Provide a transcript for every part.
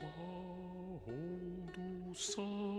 hold us up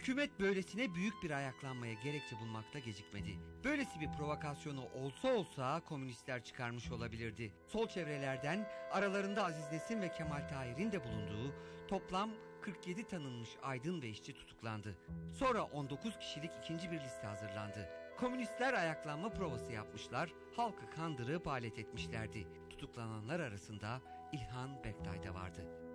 Hükümet böylesine büyük bir ayaklanmaya gerekçe bulmakta gecikmedi. Böylesi bir provokasyonu olsa olsa komünistler çıkarmış olabilirdi. Sol çevrelerden aralarında Aziz Nesin ve Kemal Tahir'in de bulunduğu toplam 47 tanınmış aydın ve işçi tutuklandı. Sonra 19 kişilik ikinci bir liste hazırlandı. Komünistler ayaklanma provası yapmışlar, halkı kandırıp alet etmişlerdi. Tutuklananlar arasında İlhan Bektay da vardı.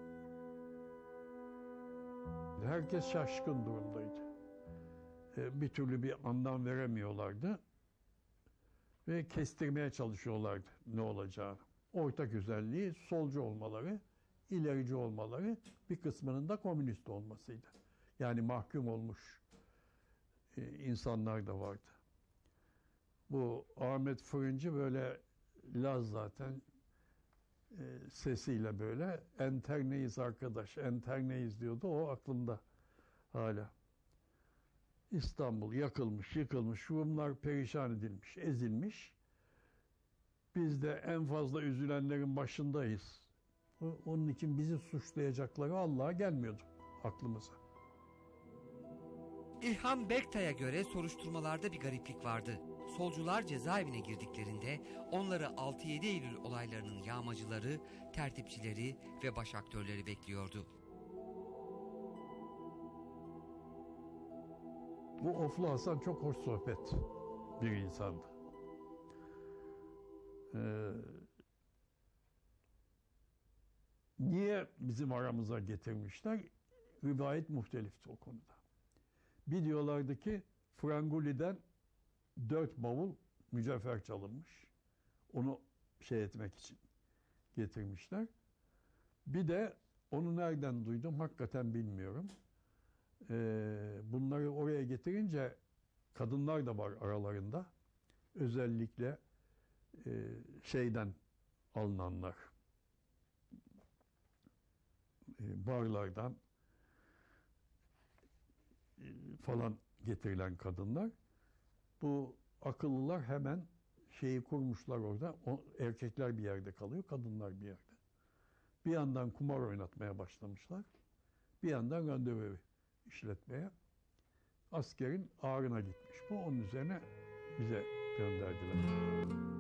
Herkes şaşkın durumdaydı. E, bir türlü bir anlam veremiyorlardı. Ve kestirmeye çalışıyorlardı ne olacağını. Ortak özelliği solcu olmaları, ilerici olmaları, bir kısmının da komünist olmasıydı. Yani mahkum olmuş e, insanlar da vardı. Bu Ahmet Fırıncı böyle Laz zaten e, sesiyle böyle enter neyiz arkadaş, enter neyiz diyordu. O aklımda hala. İstanbul yakılmış, yıkılmış, Rumlar perişan edilmiş, ezilmiş. Biz de en fazla üzülenlerin başındayız. Onun için bizi suçlayacakları Allah'a gelmiyordu aklımıza. İlhan Bektay'a göre soruşturmalarda bir gariplik vardı. Solcular cezaevine girdiklerinde onları 6-7 Eylül olaylarının yağmacıları, tertipçileri ve baş aktörleri bekliyordu. Bu Oflu Hasan çok hoş sohbet bir insandı. Ee, niye bizim aramıza getirmişler? Rivayet muhtelifti o konuda. Bir diyorlardı ki Franguli'den dört bavul mücevher çalınmış. Onu şey etmek için getirmişler. Bir de onu nereden duydum hakikaten bilmiyorum. Ee, bunları oraya getirince kadınlar da var aralarında. Özellikle e, şeyden alınanlar. E, barlardan e, falan getirilen kadınlar. Bu akıllılar hemen şeyi kurmuşlar orada. O, erkekler bir yerde kalıyor, kadınlar bir yerde. Bir yandan kumar oynatmaya başlamışlar. Bir yandan randevu işletmeye. Askerin ağrına gitmiş. Bu onun üzerine bize gönderdiler.